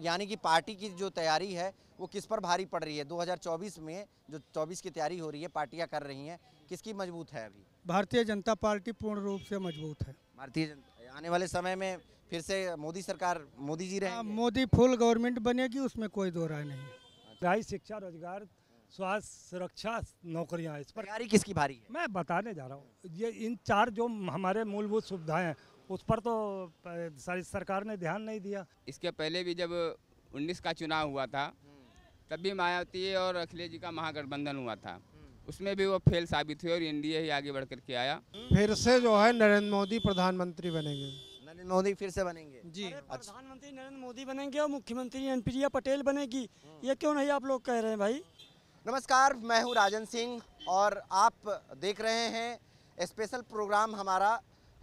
यानी कि पार्टी की जो तैयारी है वो किस पर भारी पड़ रही है? 2024 में जो 24 की तैयारी हो रही है पार्टियाँ कर रही हैं किसकी मज़बूत है अभी? भारतीय जनता पार्टी पूर्ण रूप से मज़बूत है। भारतीय जनता आने वाले समय में फिर से मोदी सरकार मोदी जी रहे मोदी फुल गवर्नमेंट बनेगी उसमें कोई दो राय नहीं पढ़ाई शिक्षा रोज़गार स्वास्थ्य सुरक्षा नौकरियाँ इस पर तैयारी किसकी भारी है? मैं बताने जा रहा हूँ ये इन चार जो हमारे मूलभूत सुविधाएँ हैं उस पर तो सारी सरकार ने ध्यान नहीं दिया। इसके पहले भी जब 19 का चुनाव हुआ था तब भी मायावती और अखिलेश जी का महागठबंधन हुआ था। उसमें भी वो फेल साबित हुए और एनडीए ही आगे बढ़ कर के आया। फिर से जो है नरेंद्र मोदी प्रधानमंत्री बनेंगे। नरेंद्र मोदी फिर से बनेंगे। जी। प्रधानमंत्री नरेंद्र मोदी बनेंगे और मुख्यमंत्री एनप्रिया पटेल बनेगी। ये क्यों नहीं आप लोग कह रहे हैं भाई? नमस्कार मैं हूँ राजन सिंह और आप देख रहे हैं स्पेशल प्रोग्राम हमारा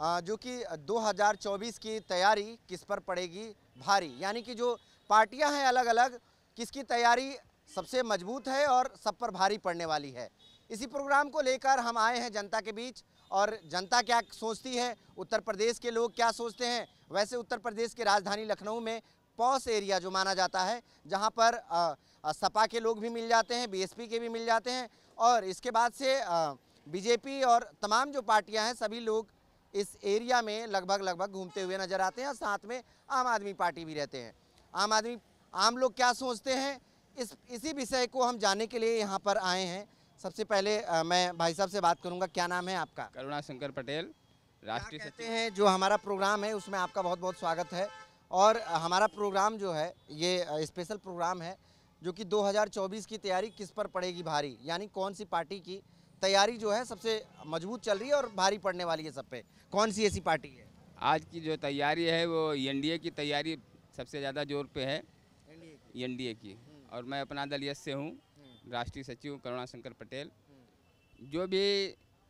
जो कि 2024 की तैयारी किस पर पड़ेगी? भारी। यानी कि जो पार्टियाँ हैं अलग अलग किसकी तैयारी सबसे मज़बूत है और सब पर भारी पड़ने वाली है? इसी प्रोग्राम को लेकर हम आए हैं जनता के बीच और जनता क्या सोचती है? उत्तर प्रदेश के लोग क्या सोचते हैं? वैसे उत्तर प्रदेश की राजधानी लखनऊ में पॉस एरिया जो माना जाता है जहाँ पर अ, अ, सपा के लोग भी मिल जाते हैं बीएसपी के भी मिल जाते हैं और इसके बाद से बीजेपी और तमाम जो पार्टियाँ हैं सभी लोग इस एरिया में लगभग लगभग घूमते हुए नज़र आते हैं और साथ में आम आदमी पार्टी भी रहते हैं। आम आदमी आम लोग क्या सोचते हैं? इस इसी विषय को हम जानने के लिए यहाँ पर आए हैं। सबसे पहले अ, मैं भाई साहब से बात करूँगा। क्या नाम है आपका? करुणा शंकर पटेल राष्ट्रीय कहते सचिव। हैं? जो हमारा प्रोग्राम है उसमें आपका बहुत बहुत स्वागत है। और हमारा प्रोग्राम जो है ये स्पेशल प्रोग्राम है जो कि 2024 की तैयारी किस पर पड़ेगी भारी? यानी कौन सी पार्टी की? तैयारी जो है सबसे मज़बूत चल रही है और भारी पड़ने वाली है सब पे। कौन सी ऐसी पार्टी है? आज की जो तैयारी है वो एनडीए की तैयारी सबसे ज़्यादा ज़ोर पे है। एनडीए की। की। और मैं अपना दल यश से हूँ राष्ट्रीय सचिव करुणा शंकर पटेल। जो भी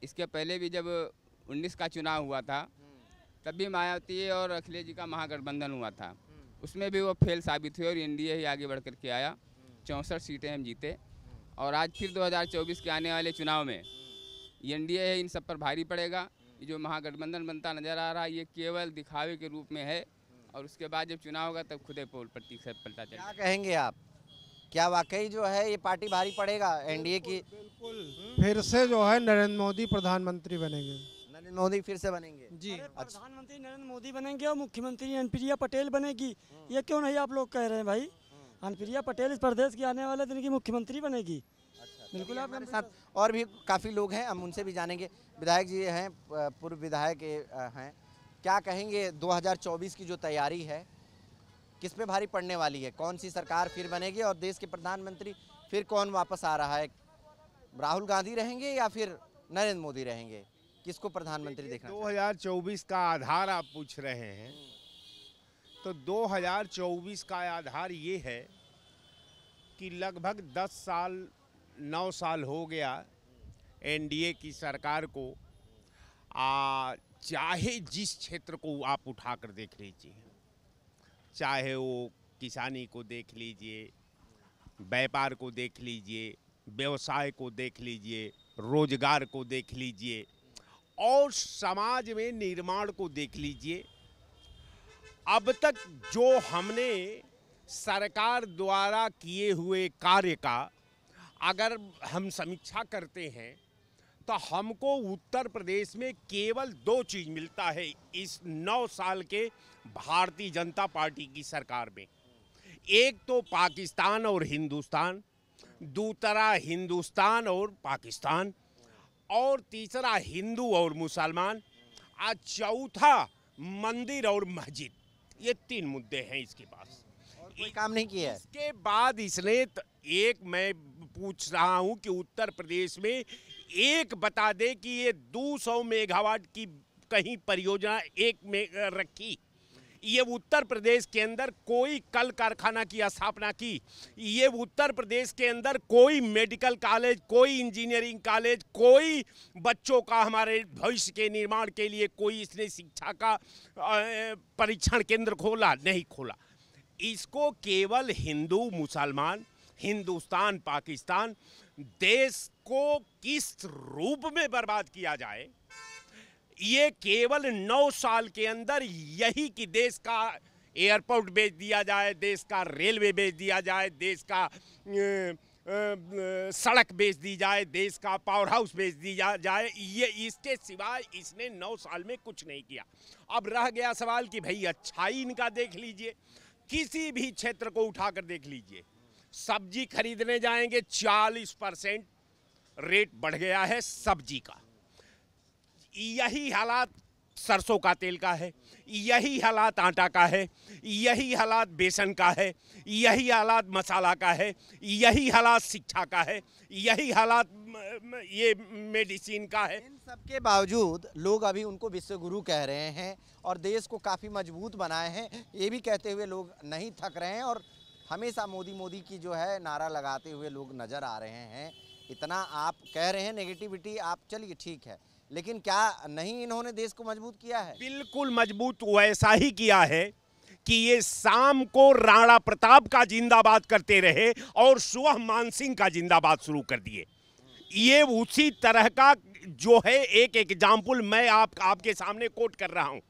इसके पहले भी जब 19 का चुनाव हुआ था तब भी मायावती और अखिलेश जी का महागठबंधन हुआ था। उसमें भी वो फेल साबित हुए और एनडीए ही आगे बढ़ कर के आया चौंसठ सीटें हम जीते। और आज फिर 2024 के आने वाले चुनाव में एनडीए है इन सब पर भारी पड़ेगा। ये जो महागठबंधन बनता नज़र आ रहा है ये केवल दिखावे के रूप में है और उसके बाद जब चुनाव होगा तब खुदे पोल प्रतिशत पलटा क्या कहेंगे आप? क्या वाकई जो है ये पार्टी भारी पड़ेगा एनडीए की? बिल्कुल फिर से जो है नरेंद्र मोदी प्रधानमंत्री बनेंगे। नरेंद्र मोदी फिर से बनेंगे? जी। प्रधानमंत्री नरेंद्र मोदी बनेंगे और मुख्यमंत्री एनप्रिया पटेल बनेगी। ये क्यों नहीं आप लोग कह रहे हैं भाई? अनुप्रिया पटेल इस प्रदेश की आने वाले दिन की मुख्यमंत्री बनेगी। बिल्कुल आप हमारे साथ और भी काफ़ी लोग हैं हम उनसे भी जानेंगे। विधायक जी हैं पूर्व विधायक हैं। क्या कहेंगे 2024 की जो तैयारी है किस पे भारी पड़ने वाली है? कौन सी सरकार फिर बनेगी और देश के प्रधानमंत्री फिर कौन वापस आ रहा है? राहुल गांधी रहेंगे या फिर नरेंद्र मोदी रहेंगे? किसको प्रधानमंत्री देखना चाहते 2024 का आधार आप पूछ रहे हैं तो 2024 का आधार ये है कि लगभग 10 साल 9 साल हो गया एनडीए की सरकार को। आ, चाहे जिस क्षेत्र को आप उठाकर देख लीजिए चाहे वो किसानी को देख लीजिए व्यापार को देख लीजिए व्यवसाय को देख लीजिए रोज़गार को देख लीजिए और समाज में निर्माण को देख लीजिए अब तक जो हमने सरकार द्वारा किए हुए कार्य का अगर हम समीक्षा करते हैं तो हमको उत्तर प्रदेश में केवल दो चीज़ मिलता है, इस नौ साल के भारतीय जनता पार्टी की सरकार में। एक तो पाकिस्तान और हिंदुस्तान, दूसरा हिंदुस्तान और पाकिस्तान, और तीसरा हिंदू और मुसलमान, और चौथा मंदिर और मस्जिद। ये तीन मुद्दे हैं इसके पास। और कोई काम नहीं किया है? इसके बाद इसने त- एक मैं पूछ रहा हूँ कि उत्तर प्रदेश में एक बता दे कि ये 200 मेगावाट की कहीं परियोजना एक में रखी। ये उत्तर प्रदेश के अंदर कोई कल कारखाना की स्थापना की। ये उत्तर प्रदेश के अंदर कोई मेडिकल कॉलेज, कोई इंजीनियरिंग कॉलेज, कोई बच्चों का हमारे भविष्य के निर्माण के लिए कोई इसने शिक्षा का परीक्षण केंद्र खोला, नहीं खोला। इसको केवल हिंदू, मुसलमान, हिंदुस्तान, पाकिस्तान, देश को किस रूप में बर्बाद किया जाए ये केवल नौ साल के अंदर यही कि देश का एयरपोर्ट बेच दिया जाए, देश का रेलवे बेच दिया जाए, देश का सड़क बेच दी जाए, देश का पावर हाउस बेच दिया जाए, ये इसके सिवाय इसने नौ साल में कुछ नहीं किया। अब रह गया सवाल कि भाई अच्छाई इनका देख लीजिए, किसी भी क्षेत्र को उठाकर देख लीजिए, सब्ज़ी खरीदने जाएँगे, चालीस परसेंट रेट बढ़ गया है सब्ज़ी का। यही हालात सरसों का तेल का है, यही हालात आटा का है, यही हालात बेसन का है, यही हालात मसाला का है, यही हालात शिक्षा का है, यही हालात ये मेडिसिन का है। इन सब के बावजूद लोग अभी उनको विश्वगुरु कह रहे हैं और देश को काफ़ी मज़बूत बनाए हैं। ये भी कहते हुए लोग नहीं थक रहे हैं और हमेशा मोदी मोदी की जो है नारा लगाते हुए लोग नज़र आ रहे हैं। इतना आप कह रहे हैं नेगेटिविटी आप, चलिए ठीक है। लेकिन क्या नहीं इन्होंने देश को मज़बूत किया है? बिल्कुल मज़बूत वैसा ही किया है कि ये शाम को राणा प्रताप का जिंदाबाद करते रहे और सुबह मानसिंह का जिंदाबाद शुरू कर दिए। ये उसी तरह का जो है एक एग्ज़ाम्पल मैं आप, आपके सामने कोट कर रहा हूँ।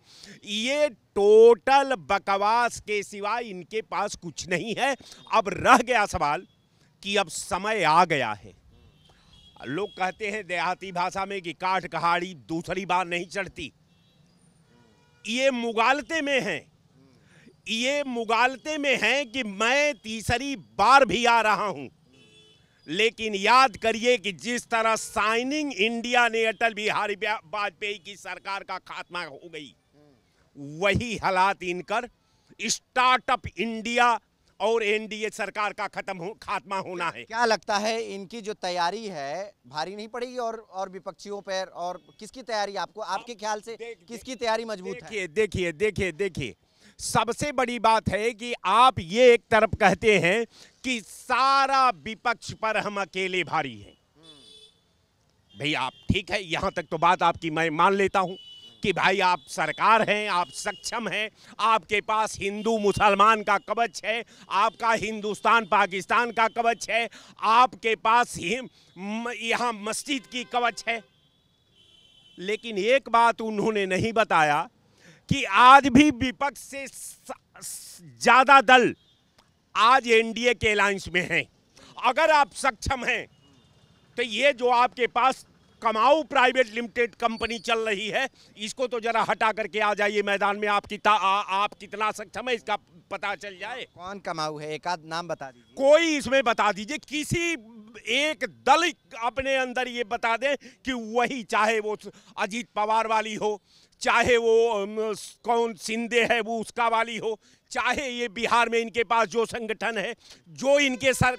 ये टोटल बकवास के सिवाय इनके पास कुछ नहीं है। अब रह गया सवाल कि अब समय आ गया है। लोग कहते हैं देहाती भाषा में कि काठ कहाड़ी दूसरी बार नहीं चढ़ती। ये मुगालते में हैं। ये मुगालते में हैं कि मैं तीसरी बार भी आ रहा हूँ। लेकिन याद करिए कि जिस तरह साइनिंग इंडिया ने अटल बिहारी वाजपेयी की सरकार का खात्मा हो गई, वही हालात इनकर स्टार्टअप इंडिया और एनडीए सरकार का खत्म हो खात्मा होना है। क्या लगता है इनकी जो तैयारी है भारी नहीं पड़ेगी और और विपक्षियों पर और किसकी तैयारी आपको आपके ख्याल से देख- किसकी तैयारी मज़बूत है? देखिए देखिए देखिए देखिए सबसे बड़ी बात है कि आप ये एक तरफ़ कहते हैं कि सारा विपक्ष पर हम अकेले भारी हैं। भाई आप ठीक है? यहाँ तक तो बात आपकी मैं मान लेता हूँ। कि भाई आप सरकार हैं, आप सक्षम हैं, आपके पास हिंदू मुसलमान का कवच है, आपका हिंदुस्तान पाकिस्तान का कवच है, आपके पास ही यहाँ मस्जिद की कवच है। लेकिन एक बात उन्होंने नहीं बताया कि आज भी विपक्ष से, ज़्यादा दल आज एनडीए के अलायंस में हैं। अगर आप सक्षम हैं तो ये जो आपके पास कमाऊ प्राइवेट लिमिटेड कंपनी चल रही है। इसको तो जरा हटा करके आ जाइए मैदान में। आप कितना आप कितना सक्षम है इसका पता चल जाए। कौन कमाऊ है? एक आध नाम बता दीजिए। कोई इसमें बता दीजिए। किसी एक दल अपने अंदर ये बता दे कि वही चाहे वो अजीत पवार वाली हो चाहे वो कौन सिंधे है वो उसका वाली हो चाहे ये बिहार में इनके पास जो संगठन है जो इनके सर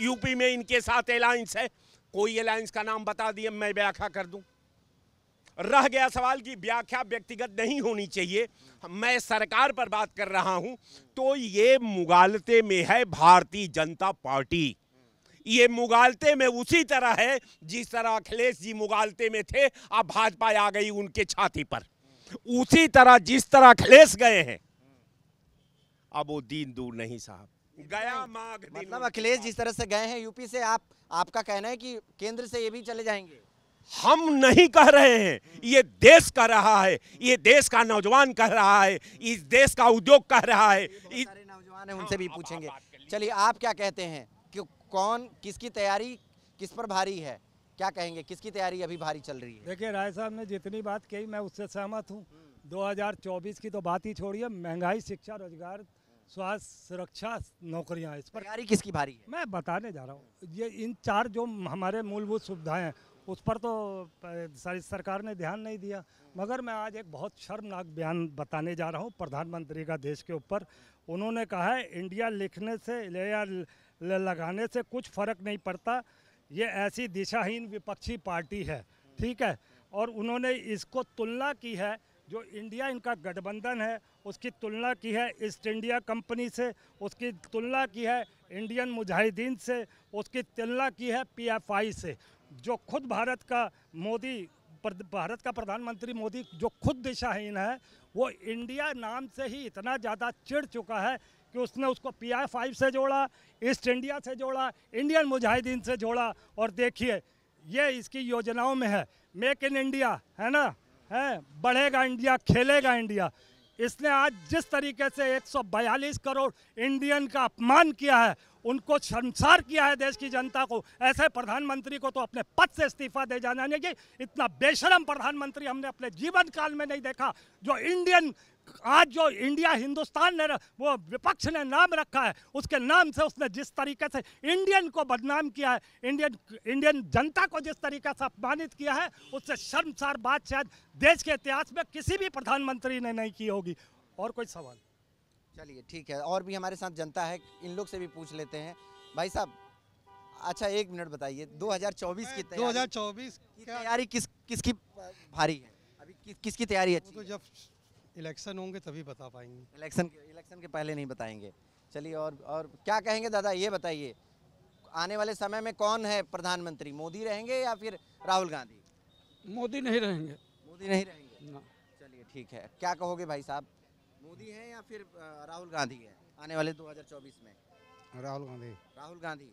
यूपी में इनके साथ अलायंस है कोई अलायंस का नाम बता दिए मैं व्याख्या कर दूँ। रह गया सवाल की व्याख्या व्यक्तिगत नहीं होनी चाहिए। मैं सरकार पर बात कर रहा हूँ तो ये मुगालते में है भारतीय जनता पार्टी। ये मुगालते में उसी तरह है जिस तरह अखिलेश जी मुगालते में थे अब भाजपा आ गई उनके छाती पर। उसी तरह जिस तरह अखिलेश गए हैं अब वो दिन दूर नहीं साहब। गया माघ मतलब अखिलेश जिस तरह से गए हैं यूपी से आप आपका कहना है कि केंद्र से ये भी चले जाएँगे? हम नहीं कह रहे हैं। ये देश कह रहा है। ये देश का नौजवान कह रहा है। इस देश का उद्योग कह रहा है। इस- नौजवान हैं उनसे भी पूछेंगे। चलिए आप क्या कहते हैं? कि कौन किसकी तैयारी किस पर भारी है? क्या कहेंगे? किसकी तैयारी अभी भारी चल रही है? देखिए राय साहब ने जितनी बात कही मैं उससे सहमत हूँ। 2024 की तो बात ही छोड़िए। महँगाई शिक्षा रोज़गार स्वास्थ्य सुरक्षा नौकरियाँ इस पर तैयारी किसकी भारी है? मैं बताने जा रहा हूँ। ये इन चार जो हमारे मूलभूत सुविधाएँ हैं उस पर तो सारी सरकार ने ध्यान नहीं दिया। मगर मैं आज एक बहुत शर्मनाक बयान बताने जा रहा हूँ प्रधानमंत्री का देश के ऊपर। उन्होंने कहा है इंडिया लिखने से ले या लगाने से कुछ फ़र्क नहीं पड़ता। ये ऐसी दिशाहीन विपक्षी पार्टी है। ठीक है? और उन्होंने इसको तुलना की है जो इंडिया इनका गठबंधन है, उसकी तुलना की है ईस्ट इंडिया कंपनी से, उसकी तुलना की है इंडियन मुजाहिदीन से, उसकी तुलना की है पीएफआई से। जो खुद भारत का मोदी भारत का प्रधानमंत्री मोदी जो खुद दिशाहीन है, वो इंडिया नाम से ही इतना ज़्यादा चिढ़ चुका है कि उसने उसको पी आई से जोड़ा, ईस्ट इंडिया से जोड़ा, इंडियन मुजाहिदीन से जोड़ा। और देखिए, ये इसकी योजनाओं में है, मेक इन इंडिया, है ना? है, बढ़ेगा इंडिया, खेलेगा इंडिया। इसने आज जिस तरीके से 142 करोड़ इंडियन का अपमान किया है, उनको शर्मसार किया है देश की जनता को, ऐसे प्रधानमंत्री को तो अपने पद से इस्तीफा दे जाना चाहिए इतना बेशरम प्रधानमंत्री हमने अपने जीवन काल में नहीं देखा, जो इंडियन आज जो इंडिया हिंदुस्तान ने वो विपक्ष ने नाम रखा है उसके नाम से उसने जिस तरीके से इंडियन को बदनाम किया है इंडियन इंडियन जनता को जिस तरीके से अपमानित किया है उससे शर्मसार बात शायद देश के इतिहास में किसी भी प्रधानमंत्री ने नहीं की होगी। और कोई सवाल? चलिए ठीक है। और भी हमारे साथ जनता है इन लोग से भी पूछ लेते हैं। भाई साहब अच्छा एक मिनट बताइए 2024 की तैयारी 2024 की तैयारी किस किसकी भारी है? अभी किस किसकी तैयारी अच्छी तो है? जब इलेक्शन होंगे तभी बता पाएँगे। इलेक्शन के इलेक्शन के पहले नहीं बताएँगे। चलिए और और क्या कहेंगे दादा ये बताइए आने वाले समय में कौन है प्रधानमंत्री मोदी रहेंगे या फिर राहुल गांधी? मोदी नहीं रहेंगे। मोदी नहीं रहेंगे? चलिए ठीक है। क्या कहोगे भाई साहब मोदी है या फिर राहुल गांधी है आने वाले 2024 में? राहुल गांधी। राहुल गांधी।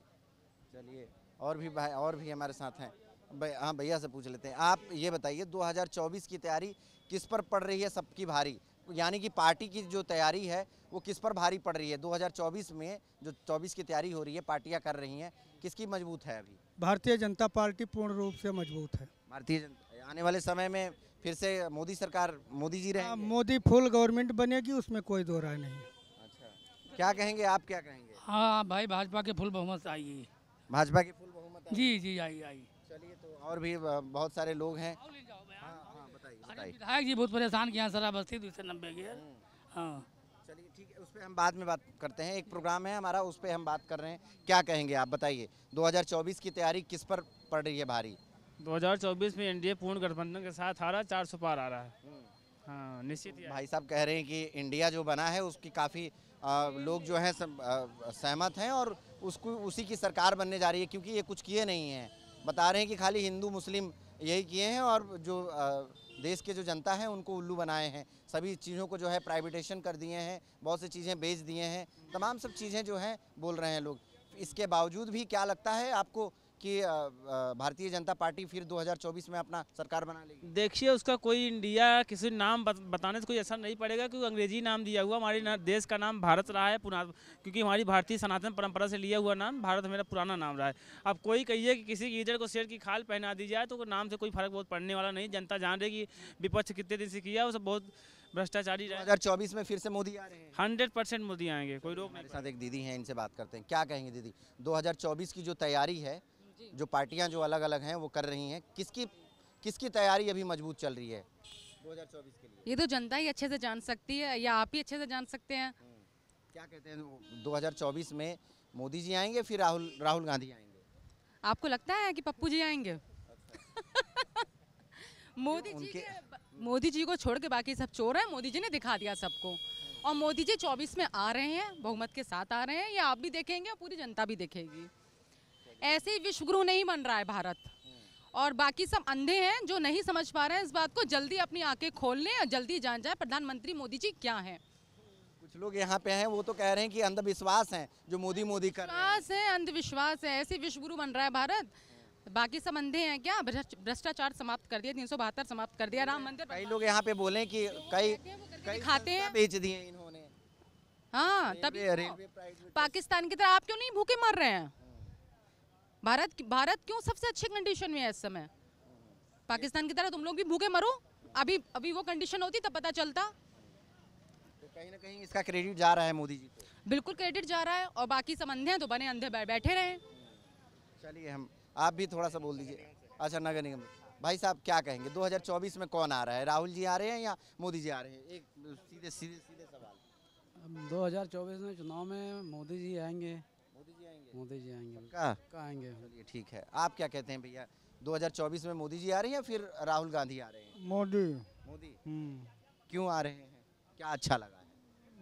चलिए और भी भाई और भी हमारे साथ हैं। हाँ भैया से पूछ लेते हैं। आप ये बताइए 2024 की तैयारी किस पर पड़ रही है सबकी भारी? यानी कि पार्टी की जो तैयारी है वो किस पर भारी पड़ रही है? 2024 में जो 24 की तैयारी हो रही है पार्टियाँ कर रही हैं किसकी मज़बूत है अभी? भारतीय जनता पार्टी पूर्ण रूप से मज़बूत है। भारतीय जनता आने वाले समय में फिर से मोदी सरकार मोदी जी रहे मोदी फुल गवर्नमेंट बनेगी उसमें कोई दो राय नहीं अच्छा। क्या कहेंगे आप क्या कहेंगे? हाँ भाई भाजपा के फुल बहुमत आएगी भाजपा की फुल बहुमत जी जी आई आई चलिए तो और भी बहुत सारे लोग हैं। हाँ हाँ विधायक जी बहुत परेशान किया सरा बस्ती दो सौ नब्बे के हाँ। चलिए ठीक है उस पर हम बाद में बात करते हैं। एक प्रोग्राम है हमारा उस पर हम बात कर रहे हैं। क्या कहेंगे आप बताइए 2024 की तैयारी किस पर पड़ रही है भारी? 2024 में एनडीए पूर्ण गठबंधन के साथ आ रहा है चार सौ पार आ रहा है। हाँ निश्चित भाई साहब कह रहे हैं कि इंडिया जो बना है उसकी काफ़ी लोग जो हैं सहमत हैं और उसको उसी की सरकार बनने जा रही है क्योंकि ये कुछ किए नहीं हैं। बता रहे हैं कि खाली हिंदू, मुस्लिम यही किए हैं और जो देश के जो जनता है उनको उल्लू बनाए हैं। सभी चीज़ों को जो है प्राइवेटेशन कर दिए हैं, बहुत सी चीज़ें बेच दिए हैं। तमाम सब चीज़ें जो हैं बोल रहे हैं लोग। इसके बावजूद भी क्या लगता है आपको कि भारतीय जनता पार्टी फिर 2024 में अपना सरकार बना लेगी? देखिए उसका कोई इंडिया किसी नाम बताने से कोई असर नहीं पड़ेगा क्योंकि अंग्रेज़ी नाम दिया हुआ हमारे देश का नाम भारत रहा है पुरा क्योंकि हमारी भारतीय सनातन परंपरा से लिया हुआ नाम भारत मेरा पुराना नाम रहा है। अब कोई कहिए कि किसी लीडर को शेर की खाल पहना दी जाए तो नाम से कोई फ़र्क बहुत पड़ने वाला नहीं। जनता जान रही कि विपक्ष कितने दिन से किया वो सब बहुत भ्रष्टाचारी रहा 2024 में फिर से मोदी आ रहे हैं? हंड्रेड परसेंट मोदी आएँगे कोई रोक नहीं हमारे साथ एक दीदी हैं इनसे बात करते हैं। क्या कहेंगे दीदी? 2024 की जो तैयारी है जो। पार्टियाँ जो अलग अलग हैं वो कर रही हैं। किसकी किसकी तैयारी अभी मज़बूत चल रही है? 2024 के लिए। ये तो जनता ही अच्छे से जान सकती है या आप ही अच्छे से जान सकते हैं। क्या कहते हैं 2024 में मोदी जी आएँगे फिर राहुल राहुल गांधी आएँगे? आपको लगता है कि पप्पू जी आएँगे? मोदी जी के मोदी जी को छोड़ के बाकी सब चोर हैं मोदी जी ने दिखा दिया सबको। और मोदी जी 24 में आ रहे हैं बहुमत के साथ आ रहे हैं या आप भी देखेंगे और पूरी जनता भी देखेगी? ऐसे ही विश्वगुरु नहीं बन रहा है भारत। और बाकी सब अंधे हैं जो नहीं समझ पा रहे हैं इस बात को जल्दी अपनी आँखें खोल लें और जल्दी जान जाए प्रधानमंत्री मोदी जी क्या हैं। कुछ लोग यहाँ पे हैं वो तो कह रहे हैं कि अंधविश्वास हैं जो मोदी मोदी कर विश्वास है अंधविश्वास है ऐसे विश्वगुरु बन रहा है भारत। बाकी सब अंधे हैं क्या? भ्रष्टाचार समाप्त कर दिया तीन सौ बहत्तर समाप्त कर दिया राम मंदिर कई लोग यहाँ पे बोले कि कई कई दिखाते हैं। बेच दिए इन्होंने। हाँ तभी तो। पाकिस्तान की तरह आप क्यों नहीं भूखे मर रहे हैं? भारत भारत क्यों सबसे अच्छे कंडीशन में है इस समय? पाकिस्तान की तरह तुम लोग भी भूखे मरो। अभी अभी वो कंडीशन होती तब पता चलता। तो कहीं ना कहीं इसका क्रेडिट जा रहा है मोदी जी को। बिल्कुल क्रेडिट जा रहा है और बाकी सब अंधे हैं तो बने अंधे बैठे रहे। चलिए हम आप भी थोड़ा सा बोल दीजिए। अच्छा नगर निगम। भाई साहब क्या कहेंगे? 2024 में कौन आ रहा है? राहुल जी आ रहे हैं या मोदी जी आ रहे हैं? एक सीधे सीधे सीधे सवाल। 2024 में चुनाव में मोदी जी आएँगे। मोदी जी आएँगे जी आएँगे। चलिए ठीक है। आप क्या कहते हैं भैया 2024 में मोदी जी आ रहे हैं या फिर राहुल गांधी आ रहे हैं? मोदी। मोदी? हम्म, क्यों आ रहे हैं? क्या अच्छा लगा है?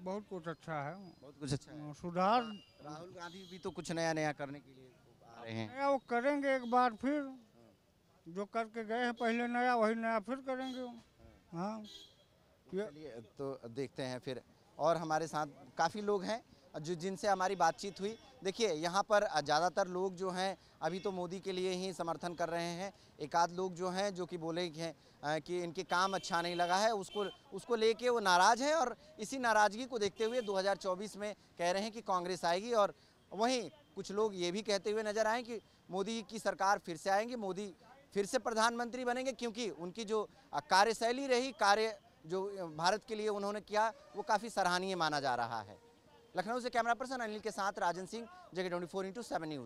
बहुत कुछ अच्छा है। बहुत कुछ अच्छा है। सुधार। राहुल गांधी भी तो कुछ नया नया करने के लिए आ रहे हैं। नया वो करेंगे एक बार फिर। जो करके गए हैं पहले नया वही नया फिर करेंगे। हाँ। तो देखते हैं फिर। और हमारे साथ काफ़ी लोग हैं। जो, जिनसे हमारी बातचीत हुई। देखिए, यहाँ पर ज़्यादातर लोग जो हैं, अभी तो मोदी के लिए ही समर्थन कर रहे हैं। एक आध लोग जो हैं, जो कि बोले हैं कि इनके काम अच्छा नहीं लगा है, उसको उसको लेके वो नाराज़ हैं और इसी नाराज़गी को देखते हुए 2024 में कह रहे हैं कि कांग्रेस आएगी और वहीं कुछ लोग ये भी कहते हुए नज़र आए कि मोदी की सरकार फिर से आएँगी, मोदी फिर से प्रधानमंत्री बनेंगे क्योंकि उनकी जो कार्यशैली रही, कार्य जो भारत के लिए उन्होंने किया, वो काफ़ी सराहनीय माना जा रहा है। लखनऊ से कैमरा पर्सन अनिल के साथ राजन सिंह, जगह twenty four into seven news